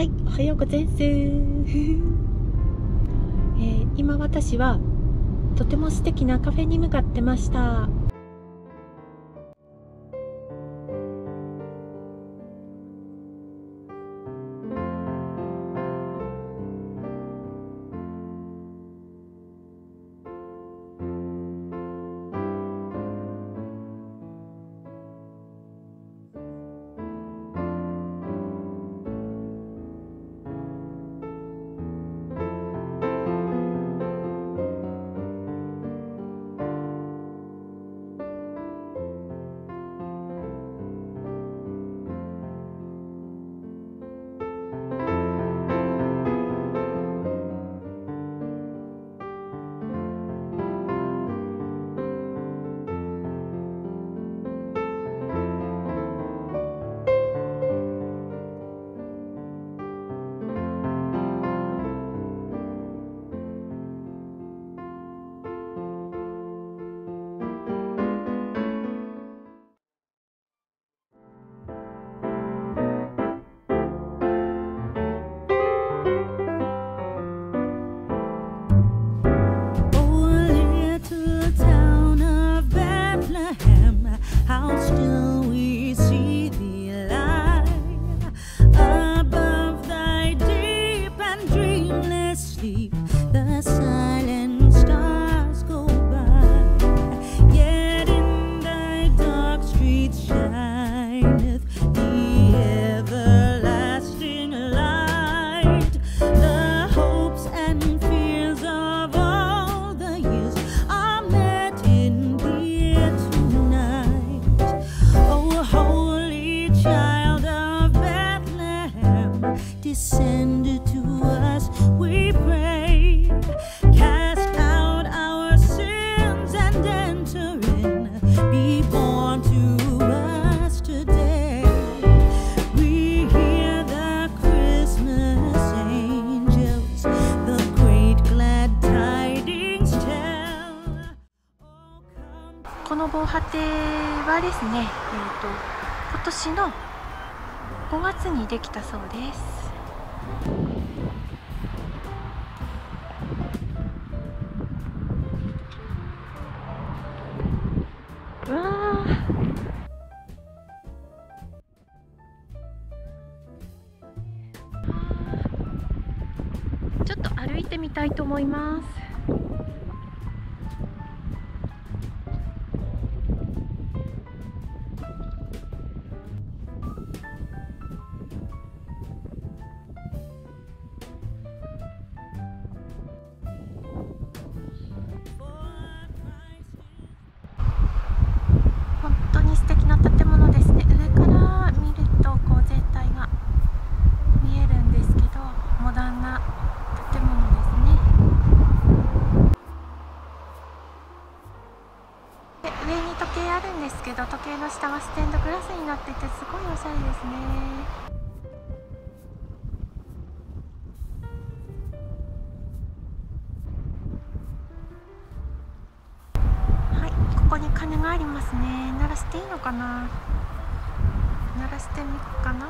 はいおはようございます、えー、今私はとても素敵なカフェに向かってましたこ防波堤はですね、えーと、今年の5月にできたそうです。うわちょっと歩いてみたいと思います。時計あるんですけど時計の下はステンドグラスになっててすごいおしゃれですね。はいここに鐘がありますね。鳴らしていいのかな？鳴らしてみっかな。